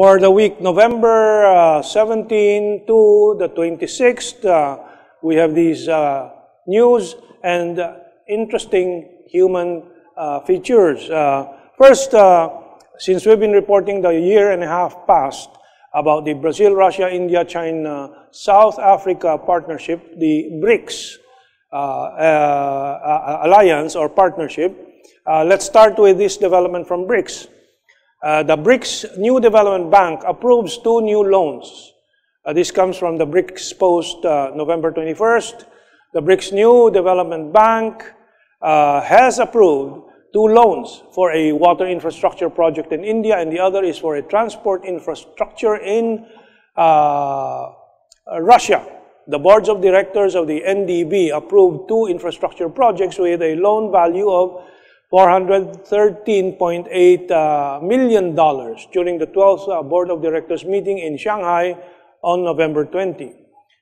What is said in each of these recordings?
For the week November uh, 17 to the 26th, uh, we have these uh, news and uh, interesting human uh, features. Uh, first, since we've been reporting the year and a half past about the Brazil, Russia, India, China, South Africa partnership, the BRICS alliance or partnership, let's start with this development from BRICS. Uh, the BRICS New Development Bank approves two new loans. Uh, this comes from the BRICS Post uh, November 21st. The BRICS New Development Bank uh, has approved two loans for a water infrastructure project in India, and the other is for a transport infrastructure in uh, Russia. The boards of directors of the NDB approved two infrastructure projects with a loan value of $413.8 uh, million during the 12th uh, Board of Directors meeting in Shanghai on November 20.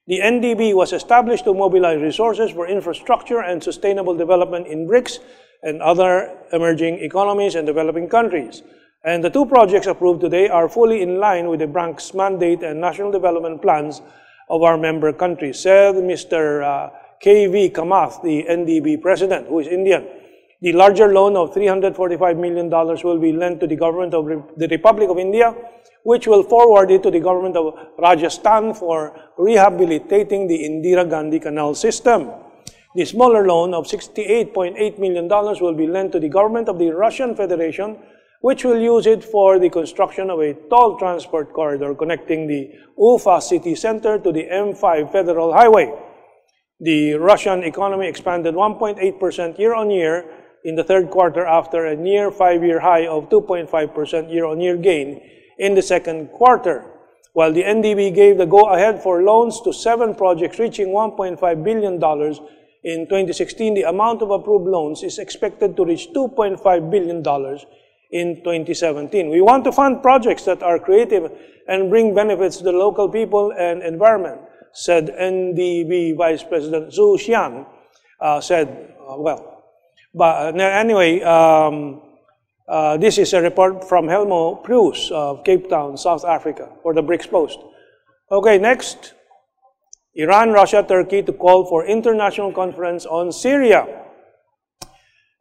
The NDB was established to mobilize resources for infrastructure and sustainable development in BRICS and other emerging economies and developing countries. And the two projects approved today are fully in line with the bank's mandate and national development plans of our member countries, said Mr. Uh, K.V. Kamath, the NDB president, who is Indian. The larger loan of $345 million will be lent to the government of the Republic of India, which will forward it to the government of Rajasthan for rehabilitating the Indira Gandhi Canal system. The smaller loan of $68.8 million will be lent to the government of the Russian Federation, which will use it for the construction of a toll transport corridor connecting the Ufa city center to the M5 federal highway. The Russian economy expanded 1.8% year on year in the third quarter after a near five-year high of 2.5% year-on-year gain in the second quarter, while the NDB gave the go-ahead for loans to seven projects reaching $1.5 billion in 2016, the amount of approved loans is expected to reach $2.5 billion in 2017. We want to fund projects that are creative and bring benefits to the local people and environment, said NDB Vice President Zhu Xian, uh, said, uh, well, but uh, anyway, um, uh, this is a report from Helmo Preuss of Cape Town, South Africa, for the BRICS Post. Okay, next. Iran, Russia, Turkey to call for international conference on Syria.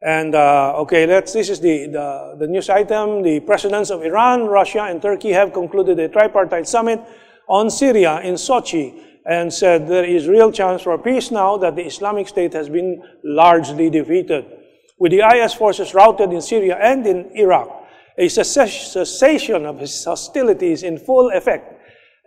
And uh, okay, let's, this is the, the, the news item. The presidents of Iran, Russia, and Turkey have concluded a tripartite summit on Syria in Sochi and said there is real chance for peace now that the Islamic State has been largely defeated. With the IS forces routed in Syria and in Iraq, a cessation of hostilities in full effect,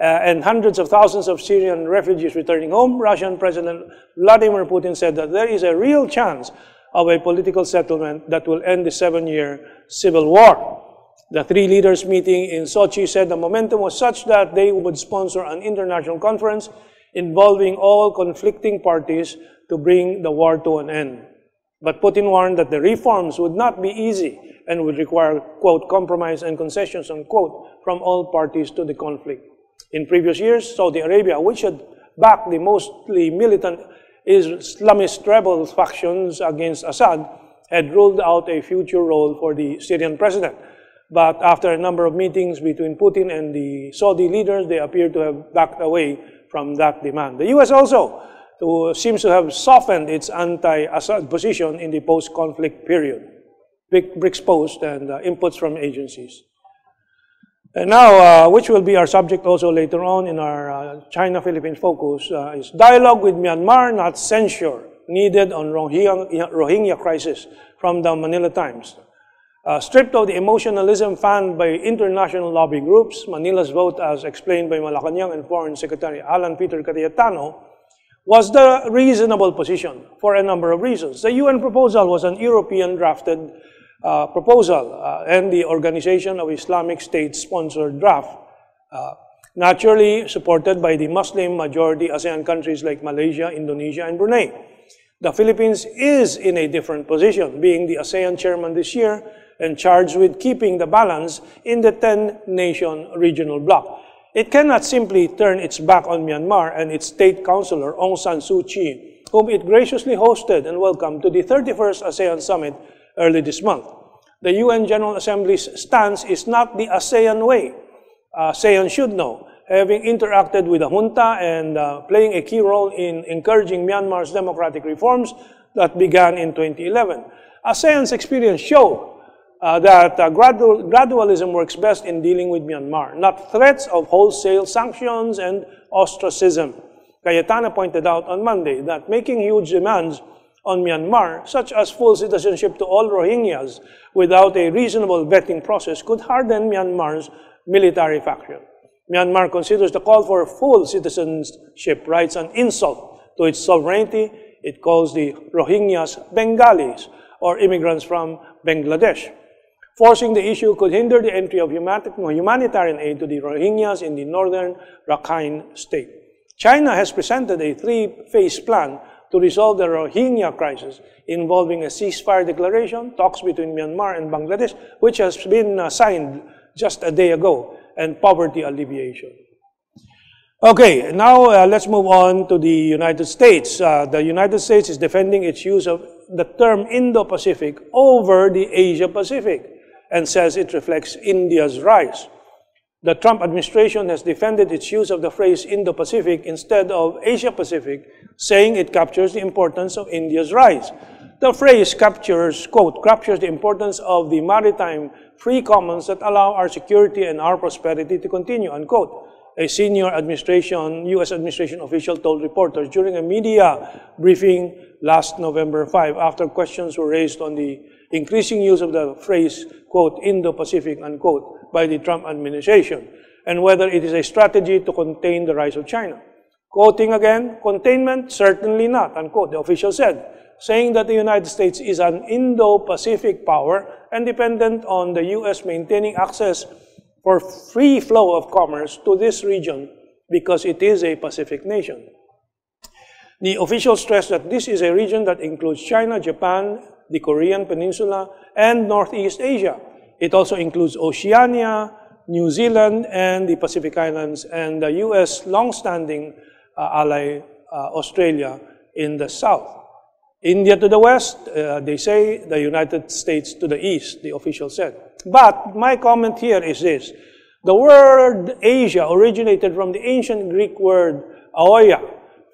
uh, and hundreds of thousands of Syrian refugees returning home, Russian President Vladimir Putin said that there is a real chance of a political settlement that will end the seven-year civil war. The three leaders meeting in Sochi said the momentum was such that they would sponsor an international conference involving all conflicting parties to bring the war to an end. But Putin warned that the reforms would not be easy and would require, quote, compromise and concessions, unquote, from all parties to the conflict. In previous years, Saudi Arabia, which had backed the mostly militant Islamist rebel factions against Assad, had ruled out a future role for the Syrian president. But after a number of meetings between Putin and the Saudi leaders, they appear to have backed away from that demand. The U.S. also to, seems to have softened its anti-Assad position in the post-conflict period. Big BRICS Post and uh, inputs from agencies. And now, uh, which will be our subject also later on in our uh, China-Philippines focus, uh, is dialogue with Myanmar, not censure, needed on Rohingya, Rohingya crisis from the Manila Times. Uh, stripped of the emotionalism fanned by international lobby groups, Manila's vote, as explained by Malacanang and Foreign Secretary Alan Peter Cayetano, was the reasonable position for a number of reasons. The UN proposal was an European drafted uh, proposal uh, and the Organization of Islamic States sponsored draft, uh, naturally supported by the Muslim majority ASEAN countries like Malaysia, Indonesia, and Brunei. The Philippines is in a different position, being the ASEAN chairman this year and charged with keeping the balance in the 10-nation regional bloc. It cannot simply turn its back on Myanmar and its state councilor, Aung San Suu Kyi, whom it graciously hosted and welcomed to the 31st ASEAN Summit early this month. The UN General Assembly's stance is not the ASEAN way. ASEAN should know, having interacted with the junta and uh, playing a key role in encouraging Myanmar's democratic reforms that began in 2011. ASEAN's experience show uh, that uh, gradual, gradualism works best in dealing with Myanmar, not threats of wholesale sanctions and ostracism. Cayetano pointed out on Monday that making huge demands on Myanmar, such as full citizenship to all Rohingyas without a reasonable vetting process, could harden Myanmar's military faction. Myanmar considers the call for full citizenship rights an insult to its sovereignty. It calls the Rohingyas Bengalis, or immigrants from Bangladesh. Forcing the issue could hinder the entry of humanitarian aid to the Rohingyas in the northern Rakhine state. China has presented a three-phase plan to resolve the Rohingya crisis involving a ceasefire declaration, talks between Myanmar and Bangladesh, which has been uh, signed just a day ago, and poverty alleviation. Okay, now uh, let's move on to the United States. Uh, the United States is defending its use of the term Indo-Pacific over the Asia-Pacific and says it reflects India's rise. The Trump administration has defended its use of the phrase Indo-Pacific instead of Asia-Pacific, saying it captures the importance of India's rise. The phrase captures, quote, captures the importance of the maritime free commons that allow our security and our prosperity to continue, unquote. A senior administration, U.S. administration official told reporters during a media briefing last November 5 after questions were raised on the increasing use of the phrase, quote, Indo-Pacific, unquote, by the Trump administration and whether it is a strategy to contain the rise of China. Quoting again, containment, certainly not, unquote, the official said, saying that the United States is an Indo-Pacific power and dependent on the U.S. maintaining access for free flow of commerce to this region because it is a Pacific nation. The official stressed that this is a region that includes China, Japan, the Korean Peninsula, and Northeast Asia, it also includes Oceania, New Zealand, and the Pacific Islands, and the U.S. long-standing uh, ally, uh, Australia, in the south. India to the west, uh, they say the United States to the east, the official said. But my comment here is this. The word Asia originated from the ancient Greek word aoia,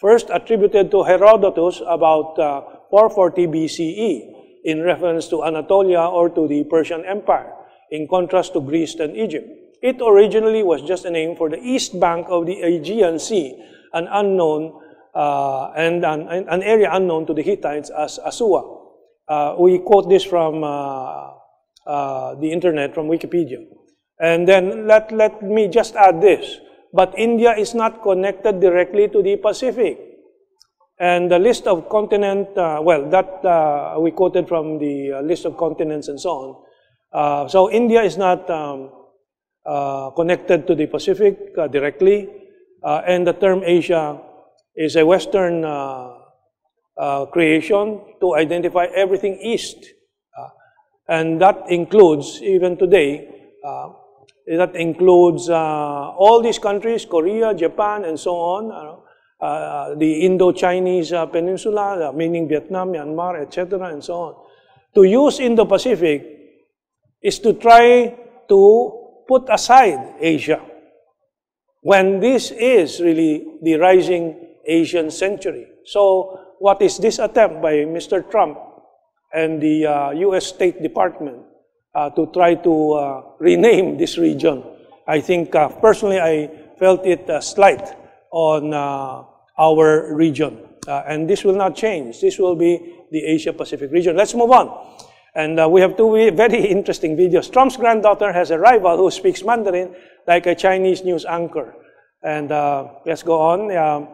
first attributed to Herodotus about uh, 440 BCE in reference to Anatolia or to the Persian Empire in contrast to Greece and Egypt. It originally was just a name for the east bank of the Aegean Sea, an unknown uh, and an, an, area unknown to the Hittites as Assuwa. Uh, we quote this from uh, uh, the internet, from Wikipedia. And then let, let me just add this. But India is not connected directly to the Pacific. And the list of continent, uh, well, that uh, we quoted from the list of continents and so on. Uh, so India is not um, uh, connected to the Pacific uh, directly, uh, and the term Asia is a Western uh, uh, creation to identify everything east. And that includes, even today, uh, that includes uh, all these countries, Korea, Japan, and so on, uh, the Indo-Chinese peninsula, meaning Vietnam, Myanmar, etc., and so on. To use Indo-Pacific is to try to put aside Asia when this is really the rising Asian century. So what is this attempt by Mr. Trump and the uh, U.S. State Department uh, to try to uh, rename this region? I think uh, personally I felt it a slight on uh, our region. Uh, and this will not change. This will be the Asia-Pacific region. Let's move on. And uh, we have two very interesting videos. Trump's granddaughter has a rival who speaks Mandarin like a Chinese news anchor. And uh, let's go on. Um,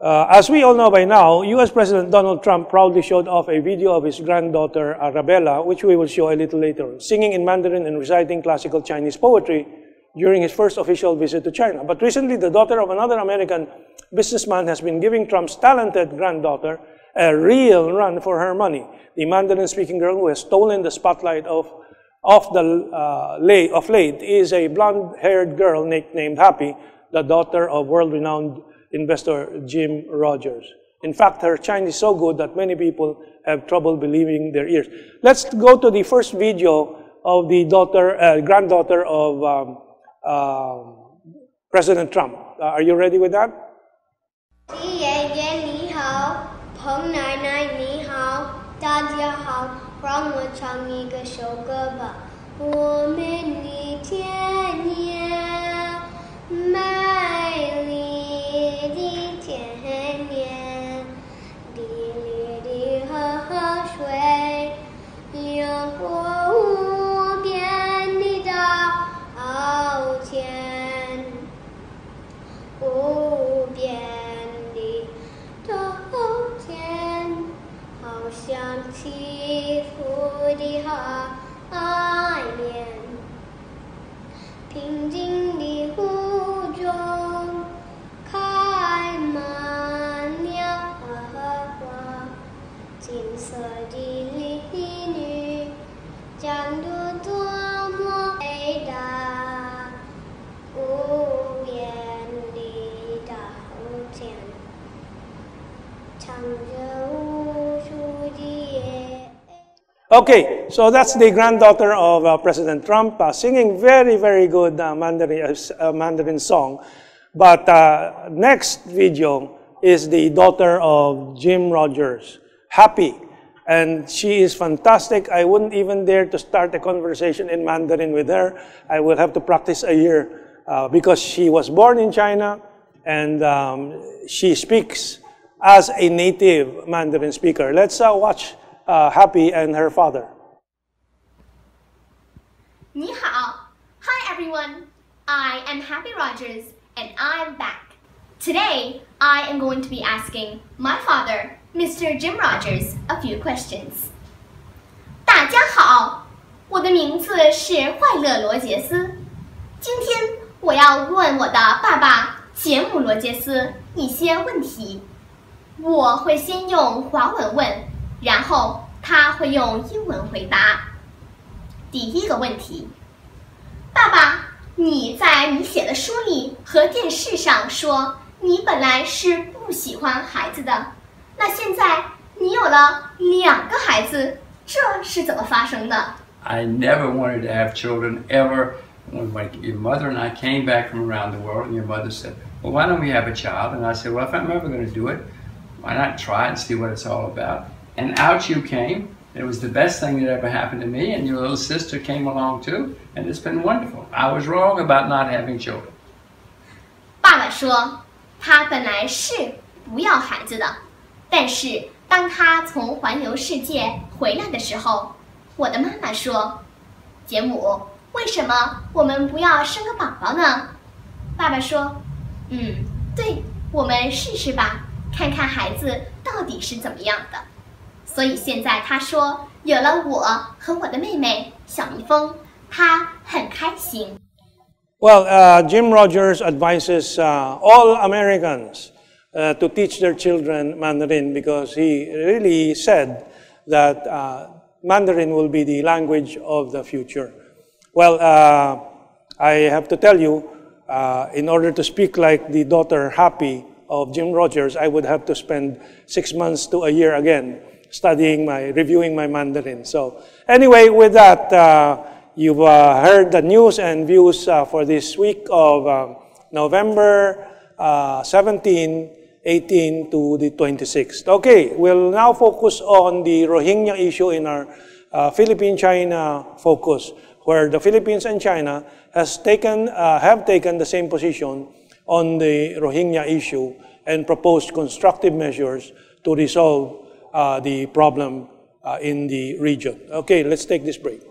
uh, as we all know by now, U.S. President Donald Trump proudly showed off a video of his granddaughter, Arabella, which we will show a little later, singing in Mandarin and reciting classical Chinese poetry during his first official visit to China. But recently, the daughter of another American businessman has been giving Trump's talented granddaughter a real run for her money. The Mandarin-speaking girl who has stolen the spotlight of, of, the, uh, of late is a blonde-haired girl nicknamed Happy, the daughter of world-renowned investor Jim Rogers. In fact, her Chinese is so good that many people have trouble believing their ears. Let's go to the first video of the daughter, uh, granddaughter of um, um, President Trump. Uh, are you ready with that? 李爷爷你好，彭奶奶你好，大家好，让我唱一个首歌吧。我们的田 Okay, so that's the granddaughter of uh, President Trump uh, singing very, very good uh, Mandarin, uh, uh, Mandarin song. But uh, next video is the daughter of Jim Rogers, Happy. And she is fantastic. I wouldn't even dare to start a conversation in Mandarin with her. I will have to practice a year because she was born in China and um, she speaks as a native Mandarin speaker. Let's watch uh, Happy and her father. 你好. Hi everyone. I am Happy Rogers and I'm back. Today, I am going to be asking my father, Mr. Jim Rogers, a few questions. 大家好，我的名字是坏乐罗杰斯。今天我要问我的爸爸杰姆罗杰斯一些问题。我会先用华文问， 然后他会用英文回答。第一个问题，爸爸，你在你写的书里和电视上说你本来是不喜欢孩子的，那现在你有了两个孩子，这是怎么发生的？ I never wanted to have children ever. When my, your mother and I came back from around the world, and your mother said, Well, why don't we have a child? And I said, Well, if I'm ever going to do it, why not try and see what it's all about? And out you came. It was the best thing that ever happened to me, and your little sister came along too, and it's been wonderful. I was wrong about not having children. 爸爸说，他本来是不要孩子的，但是当他从环游世界回来的时候，我的妈妈说：“杰姆，为什么我们不要生个宝宝呢？”爸爸说：“嗯，对，我们试试吧，看看孩子到底是怎么样的。” 所以现在他说有了我和我的妹妹小蜜蜂，他很开心。 Well, uh, Jim Rogers advises uh, all Americans uh, to teach their children Mandarin because he really said that uh, Mandarin will be the language of the future. Well, uh, I have to tell you, uh, in order to speak like the daughter Happy of Jim Rogers, I would have to spend six months to a year again studying my, reviewing my Mandarin. So, anyway, with that, uh, you've uh, heard the news and views uh, for this week of um, November uh, 17, 18 to the 26th. Okay, we'll now focus on the Rohingya issue in our uh, Philippine-China focus, where the Philippines and China has taken, uh, have taken the same position on the Rohingya issue and proposed constructive measures to resolve the problem uh, in the region. Okay, let's take this break.